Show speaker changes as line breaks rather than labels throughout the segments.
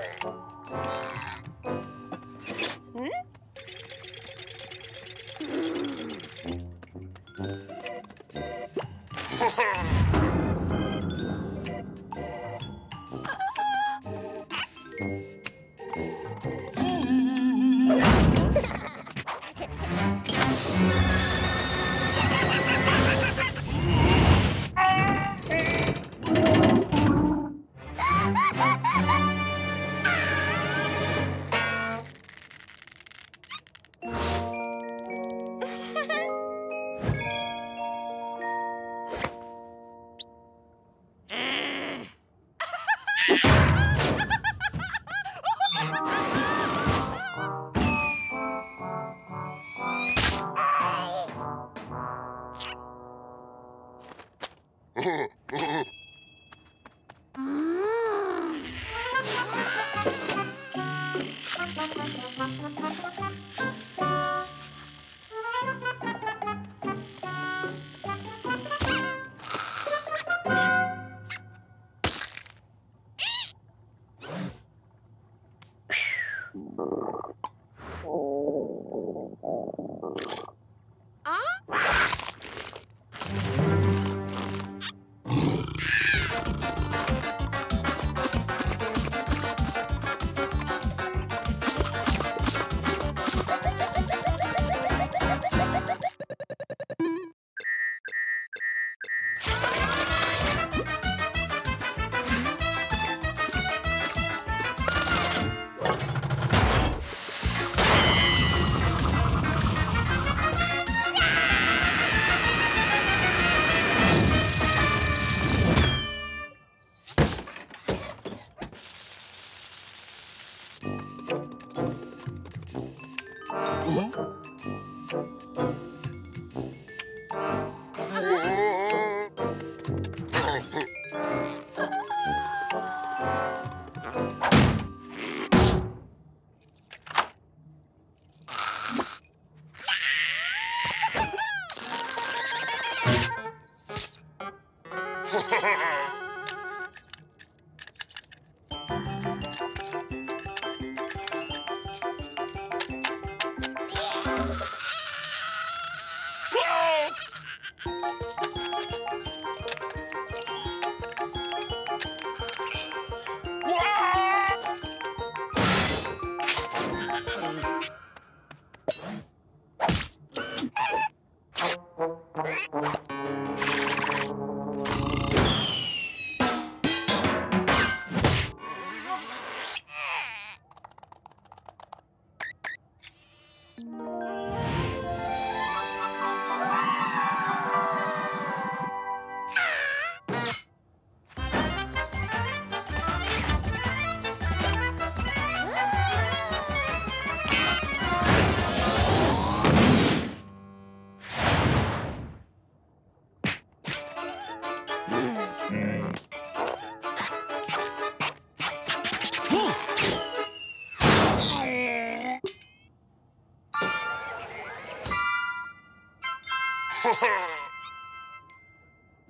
Hey.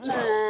Whoa!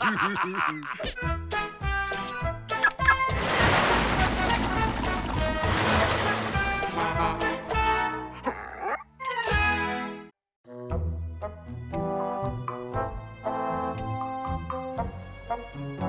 Thank